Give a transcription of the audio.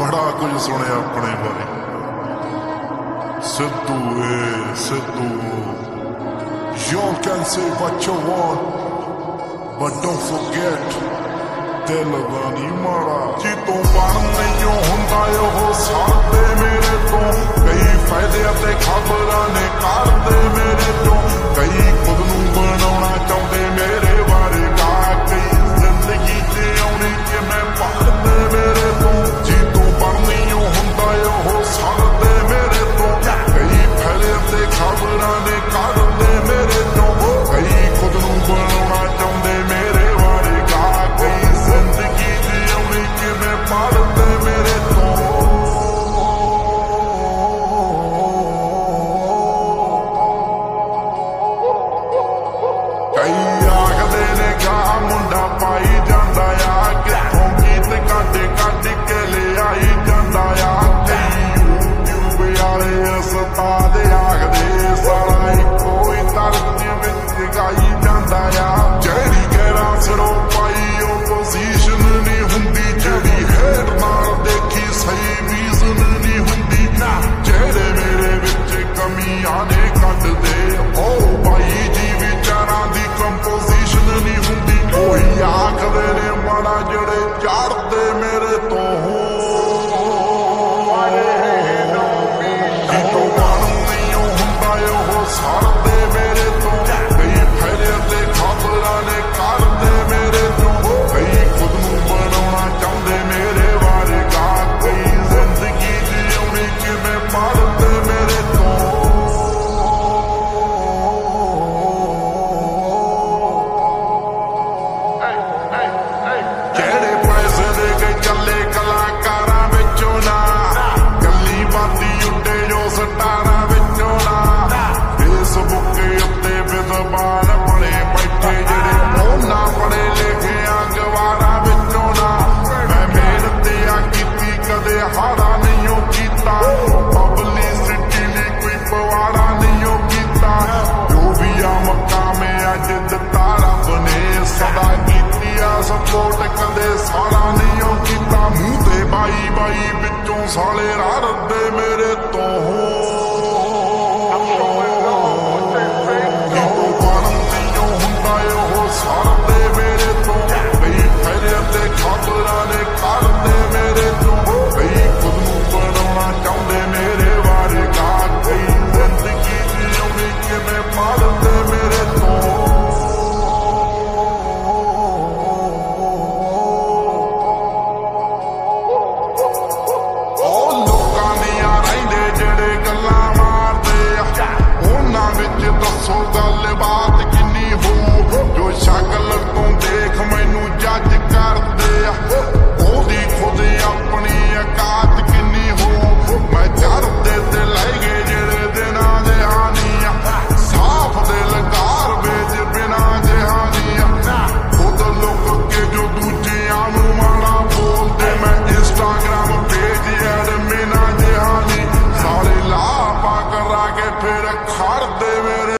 ਬੜਾ ਕੁਝ ਸੁਣਿਆ ਆਪਣੇ ਬਾਰੇ। ਸਿੱਧੂ ਏ, Sidhu. You can say what you want but don't forget, ਦਿਲ ਦਾ ਨਹੀਂ ਮਾਰਾ ਜੀ ਤੋਂ ਬਣ ਨਹੀਂ ਹੁੰਦਾ ਉਹ ਸਾਡੇ ਮੇਰੇ ਤੋਂ। ਕਈ ਫਾਇਦੇ ਕੱਟਦੇ ਓ ਭਾਈ ਜੀ ਵਿਚਾਰਾਂ ਦੀ ਕੰਪੋਜੀਸ਼ਨ ਨਹੀਂ ਹੁੰਦੀ। ਕੋਈ ਆਖਦੇ ਨੇ ਮਾੜਾ ਜਿਹੜੇ ਚੜਦੇ ਮੇਰੇ ਤੋਂ। ਸਰਦੇ ਮੇਰੇ ਤੋਂ। ਕਈ ਫੈਲੇ ਤੇ ਖਾਬਰਾਂ ਨੇ ਕਰਦੇ ਮੇਰੇ ਤੋਂ। ਕਈ ਖੁਦ ਨੂੰ ਬਣਾਉਣਾ ਚਾਹੁੰਦੇ ਮੇਰੇ ਵਾਰਗਾ। ਕਈ ਜ਼ਿੰਦਗੀ ਜਿਉਣੀ ਕਿਵੇਂ ਮਾਰ ਸਾਲੇ ਰਾਹ ਰੱਦੇ ਮੇਰੇ ਸੌ ਗੱਲਬਾਤ ਕਿੰਨੀ ਹੋ ਜੋ